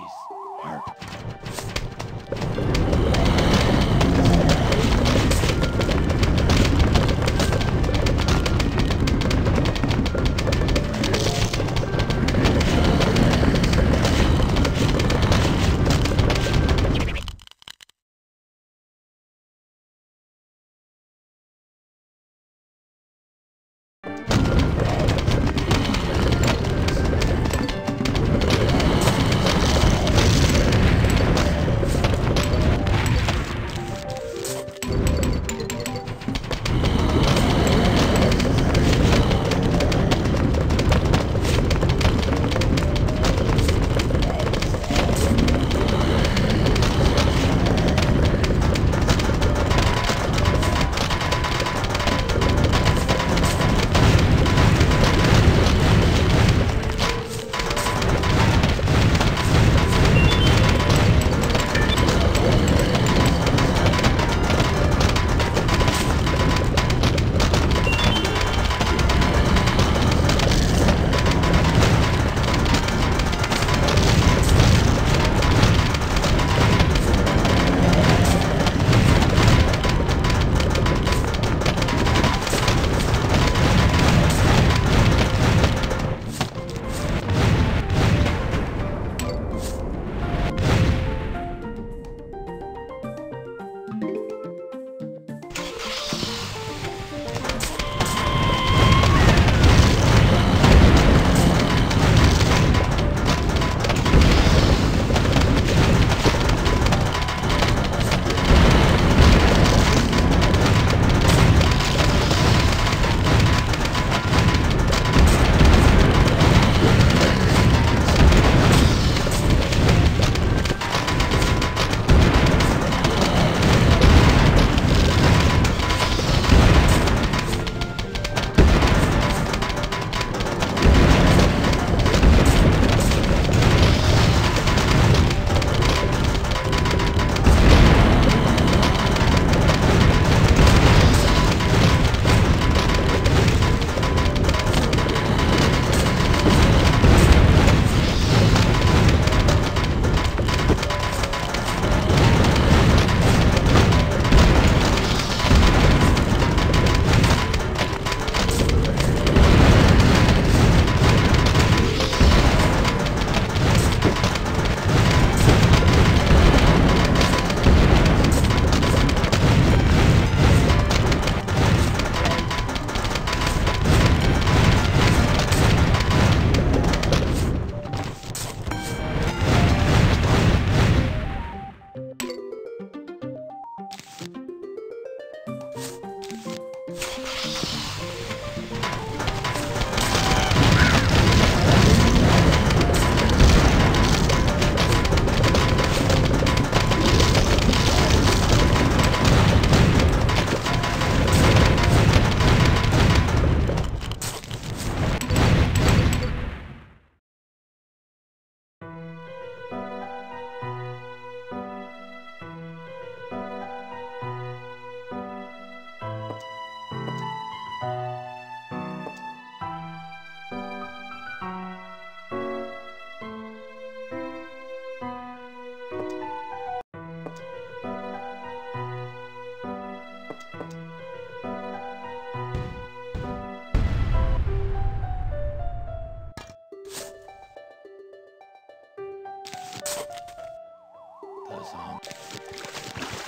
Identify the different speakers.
Speaker 1: Jeez. Heart. that song.